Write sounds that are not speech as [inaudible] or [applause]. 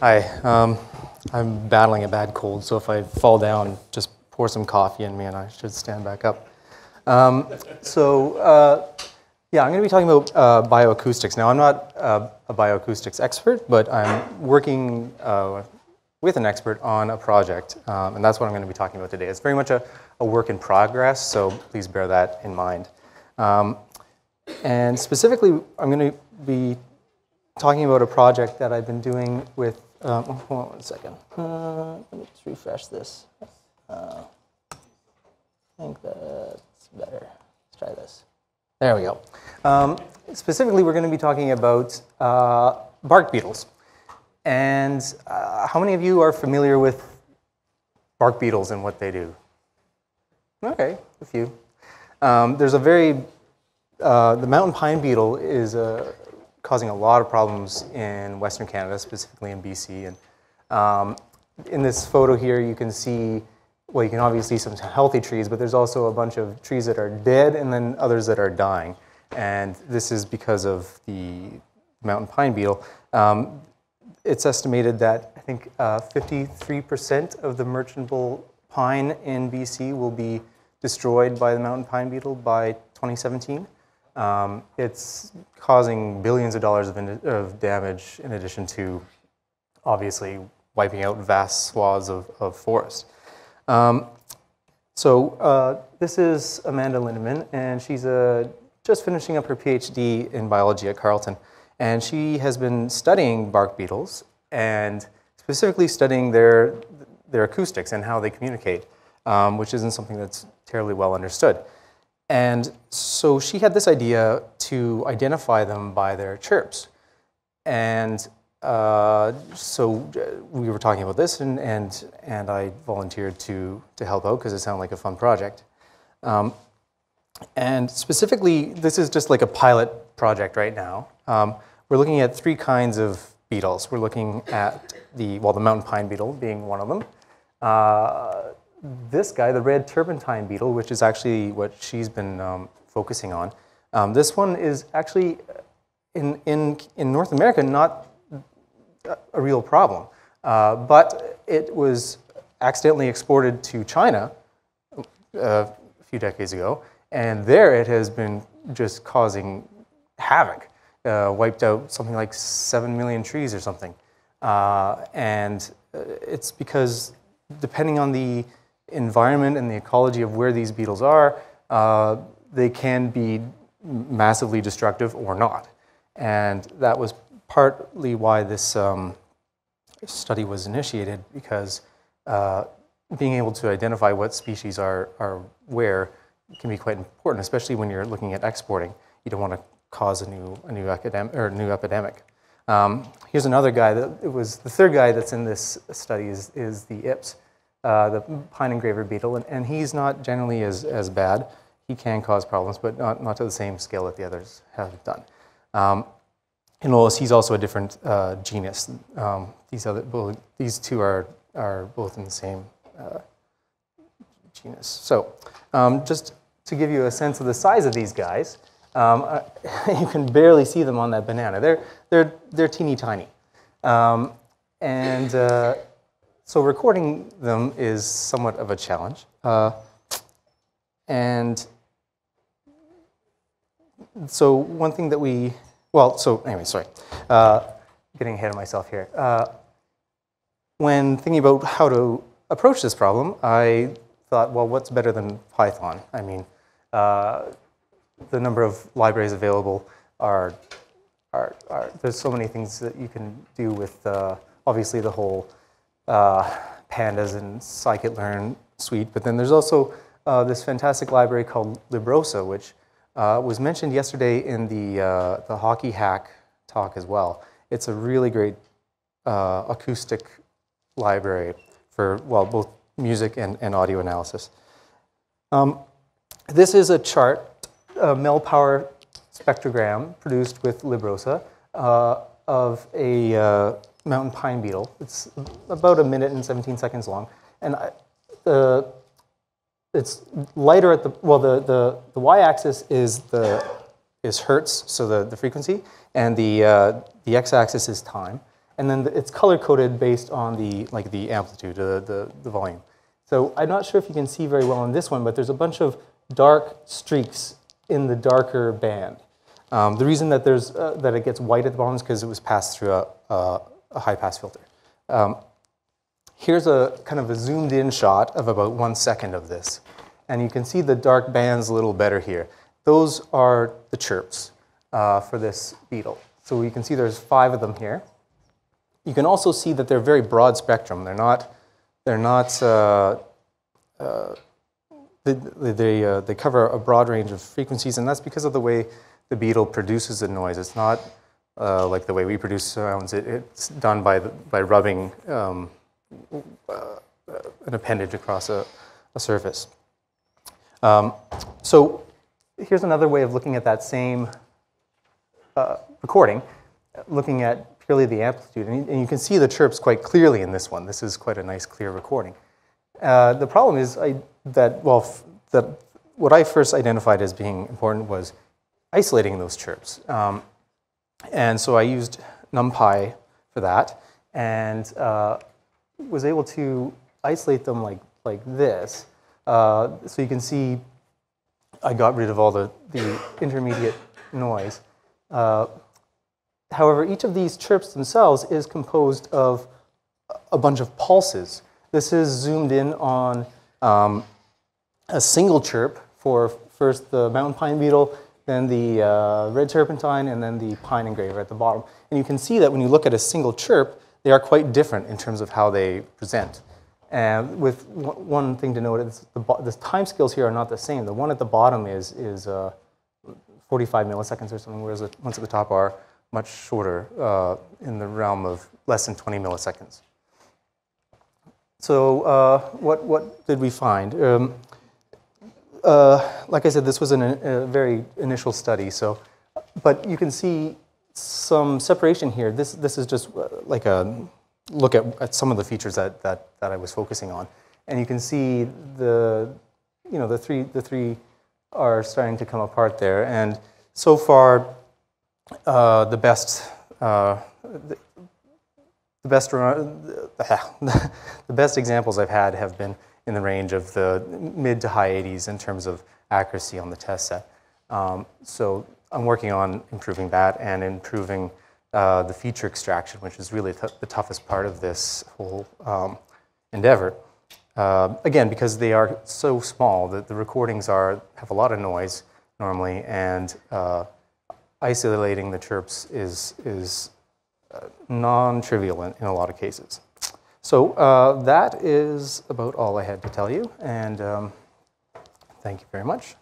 Hi. Um, I'm battling a bad cold, so if I fall down, just pour some coffee in me and I should stand back up. Um, so, uh, yeah, I'm going to be talking about uh, bioacoustics. Now, I'm not uh, a bioacoustics expert, but I'm working uh, with an expert on a project, um, and that's what I'm going to be talking about today. It's very much a, a work in progress, so please bear that in mind. Um, and specifically, I'm going to be talking about a project that I've been doing with, um, oh, hold on one second. Uh, let me just refresh this. Uh, I think that's better. Let's try this. There we go. Um, specifically, we're going to be talking about uh, bark beetles. And uh, how many of you are familiar with bark beetles and what they do? Okay, a few. Um, there's a very, uh, the mountain pine beetle is a, causing a lot of problems in Western Canada, specifically in BC. And um, in this photo here, you can see, well, you can obviously see some healthy trees, but there's also a bunch of trees that are dead and then others that are dying. And this is because of the mountain pine beetle. Um, it's estimated that I think 53% uh, of the merchantable pine in BC will be destroyed by the mountain pine beetle by 2017. Um, it's causing billions of dollars of, of, damage in addition to obviously wiping out vast swaths of, of forest. Um, so uh, this is Amanda Lindeman, and she's uh, just finishing up her PhD in biology at Carleton. And she has been studying bark beetles and specifically studying their, their acoustics and how they communicate, um, which isn't something that's terribly well understood. And so she had this idea to identify them by their chirps. And uh, so uh, we were talking about this, and, and, and I volunteered to, to help out because it sounded like a fun project. Um, and specifically, this is just like a pilot project right now. Um, we're looking at three kinds of beetles. We're looking at the, well, the mountain pine beetle being one of them. Uh, this guy, the red turpentine beetle, which is actually what she's been um, focusing on, um, this one is actually in, in, in North America not a real problem. Uh, but it was accidentally exported to China uh, a few decades ago, and there it has been just causing havoc. Uh, wiped out something like 7 million trees or something. Uh, and uh, it's because depending on the environment and the ecology of where these beetles are, uh, they can be massively destructive or not. And that was partly why this um, study was initiated because uh, being able to identify what species are, are where can be quite important, especially when you're looking at exporting. You don't want to cause a new, a new, academic, or new epidemic. Um, here's another guy that it was the third guy that's in this study is, is the Ips uh, the pine engraver beetle, and, and, he's not generally as, as bad. He can cause problems, but not, not to the same scale that the others have done. Um, Anolis, he's also a different uh, genus. Um, these, other, both, these two are, are both in the same uh, genus. So um, just to give you a sense of the size of these guys, um, uh, [laughs] you can barely see them on that banana. They're, they're, they're teeny tiny. Um, and uh, so recording them is somewhat of a challenge. Uh, and so one thing that we, well, so anyway, sorry, uh, getting ahead of myself here. Uh, when thinking about how to approach this problem, I thought, well, what's better than Python? I mean, uh, the number of libraries available are, are, are, there's so many things that you can do with, uh, obviously, the whole uh, pandas and scikit-learn suite. But then there's also uh, this fantastic library called Librosa, which uh, was mentioned yesterday in the, uh, the hockey hack talk as well. It's a really great uh, acoustic library for, well, both music and, and audio analysis. Um, this is a chart, a Mel-Power spectrogram produced with Librosa uh, of a mountain pine beetle. It's about a minute and 17 seconds long. And the, it's lighter at the, well, the, the, the y-axis is, the, is hertz, so the, the frequency, and the, uh, the x-axis is time. and then the, it's color coded based on the like the amplitude, uh, the the volume. So I'm not sure if you can see very well on this one, but there's a bunch of dark streaks in the darker band. Um, the reason that there's uh, that it gets white at the bottom is because it was passed through a, a, a high pass filter. Um, here's a kind of a zoomed in shot of about one second of this, and you can see the dark bands a little better here. Those are the chirps uh, for this beetle. So you can see there's five of them here. You can also see that they're very broad spectrum. They're not, they're not, uh, uh, they, they, uh, they cover a broad range of frequencies, and that's because of the way the beetle produces the noise. It's not uh, like the way we produce sounds. It, it's done by, the, by rubbing um, uh, an appendage across a, a surface. Um, so here's another way of looking at that same uh, recording, looking at purely the amplitude. And you, and you, can see the chirps quite clearly in this one. This is quite a nice, clear recording. Uh, the problem is I, that, well, that what I first identified as being important was isolating those chirps. Um, and so I used NumPy for that and uh, was able to isolate them like, like this. Uh, so you can see I got rid of all the, the intermediate noise. Uh, however, each of these chirps themselves is composed of a bunch of pulses. This is zoomed in on um, a single chirp for first the mountain pine beetle, then the uh, red turpentine, and then the pine engraver at the bottom. And you can see that when you look at a single chirp, they are quite different in terms of how they present. And with one thing to note is the, the time scales here are not the same. The one at the bottom is, is uh, 45 milliseconds or something, whereas the ones at the top are much shorter, uh, in the realm of less than 20 milliseconds. So uh, what, what did we find? Um, uh, like I said, this was an, a very initial study, so, but you can see some separation here. This, this is just uh, like a look at, at some of the features that, that, that I was focusing on. And you can see the, you know, the three, the three are starting to come apart there. And so far, uh, the best, uh, the, the, best, the, [laughs] the best examples I've had have been in the range of the mid to high 80s in terms of accuracy on the test set. Um, so I'm working on improving that and improving uh, the feature extraction, which is really the toughest part of this whole um, endeavor. Uh, again, because they are so small, that the recordings are have a lot of noise normally, and uh, isolating the chirps is is uh, non-trivial in, in, a lot of cases. So uh, that is about all I had to tell you, and um, thank you very much.